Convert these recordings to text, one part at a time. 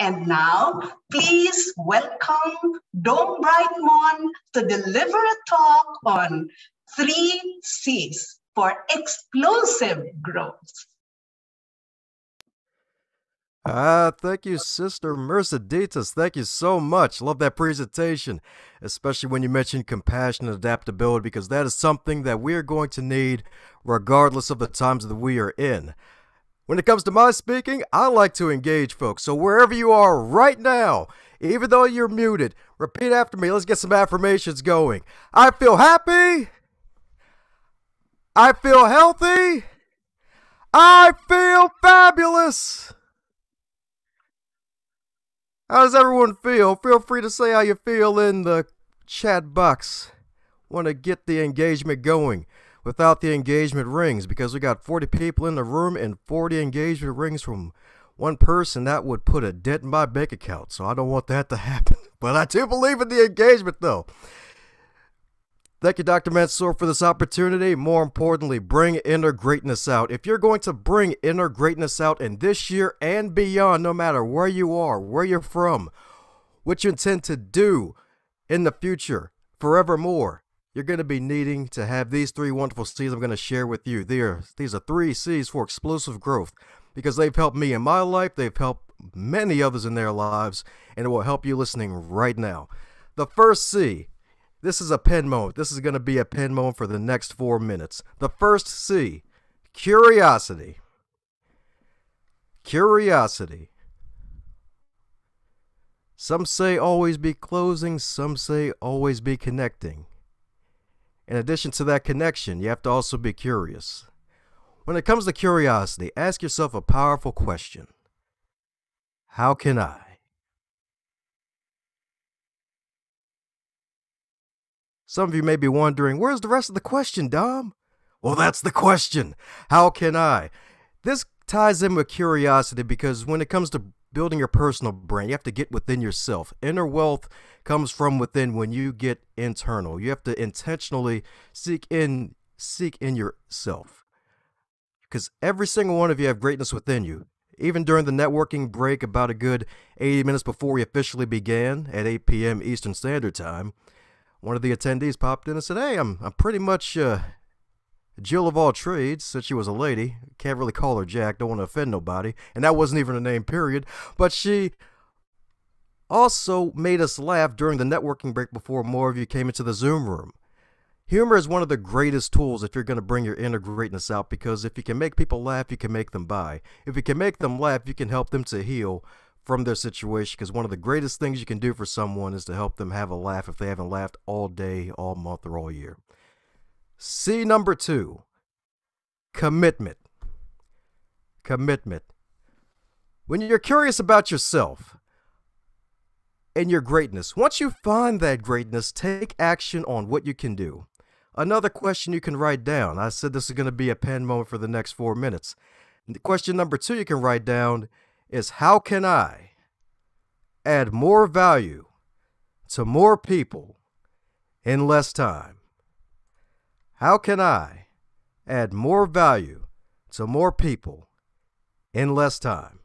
And now, please welcome Dom Brightmon to deliver a talk on three C's for explosive growth. Ah, thank you, Sister Mercedes. Thank you so much. Love that presentation, especially when you mentioned compassion and adaptability, because that is something that we are going to need regardless of the times that we are in. When it comes to my speaking, I like to engage folks. So wherever you are right now, even though you're muted, repeat after me. Let's get some affirmations going. I feel happy. I feel healthy. I feel fabulous. How does everyone feel? Feel free to say how you feel in the chat box. Want to get the engagement going without the engagement rings because we got 40 people in the room and 40 engagement rings from one person. That would put a dent in my bank account, so I don't want that to happen. But I do believe in the engagement though. Thank you, Dr. Mansur, for this opportunity. More importantly, bring inner greatness out. If you're going to bring inner greatness out in this year and beyond, no matter where you are, where you're from, what you intend to do in the future, forevermore, you're going to be needing to have these three wonderful C's I'm going to share with you. There, these are three C's for explosive growth because they've helped me in my life, they've helped many others in their lives, and it will help you listening right now. The first C this is a pen moment. This is going to be a pen moment for the next four minutes. The first C curiosity. Curiosity. Some say always be closing, some say always be connecting. In addition to that connection, you have to also be curious. When it comes to curiosity, ask yourself a powerful question How can I? Some of you may be wondering, where's the rest of the question, Dom? Well, that's the question. How can I? This ties in with curiosity because when it comes to building your personal brand, you have to get within yourself. Inner wealth comes from within when you get internal. You have to intentionally seek in seek in yourself. Because every single one of you have greatness within you. Even during the networking break about a good 80 minutes before we officially began at 8 p.m. Eastern Standard Time, one of the attendees popped in and said, "Hey, I'm I'm pretty much uh, Jill of all trades." Said she was a lady. Can't really call her Jack. Don't want to offend nobody. And that wasn't even a name, period. But she also made us laugh during the networking break before more of you came into the Zoom room. Humor is one of the greatest tools if you're going to bring your inner greatness out because if you can make people laugh, you can make them buy. If you can make them laugh, you can help them to heal from their situation because one of the greatest things you can do for someone is to help them have a laugh if they haven't laughed all day, all month, or all year. C number two commitment. Commitment. When you're curious about yourself and your greatness, once you find that greatness, take action on what you can do. Another question you can write down. I said this is going to be a pen moment for the next four minutes. Question number two you can write down is how can I add more value to more people in less time? How can I add more value to more people in less time?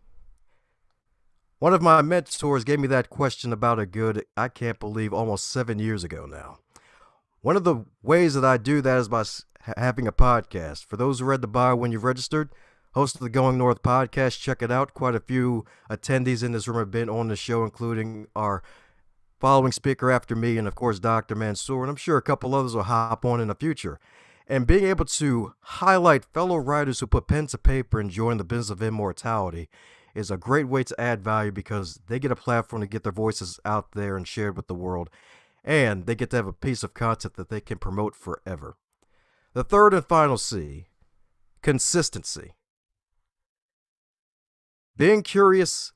One of my mentors gave me that question about a good, I can't believe, almost seven years ago now. One of the ways that I do that is by having a podcast. For those who read the bio when you've registered, host of the Going North podcast. Check it out. Quite a few attendees in this room have been on the show, including our following speaker after me, and of course, Dr. Mansur. And I'm sure a couple others will hop on in the future. And being able to highlight fellow writers who put pen to paper and join the business of immortality is a great way to add value because they get a platform to get their voices out there and shared with the world. And they get to have a piece of content that they can promote forever. The third and final C consistency. Being curious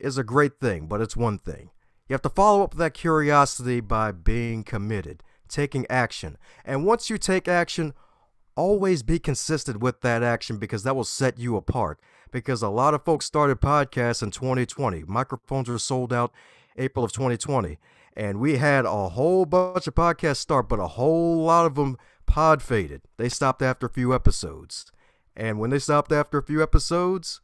is a great thing, but it's one thing. You have to follow up that curiosity by being committed, taking action. And once you take action, always be consistent with that action because that will set you apart. Because a lot of folks started podcasts in 2020. Microphones were sold out April of 2020. And we had a whole bunch of podcasts start, but a whole lot of them pod faded. They stopped after a few episodes. And when they stopped after a few episodes,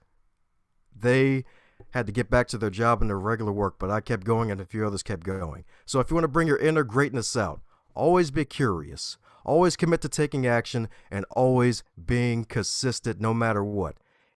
they had to get back to their job and their regular work, but I kept going and a few others kept going. So if you want to bring your inner greatness out, always be curious, always commit to taking action, and always being consistent no matter what.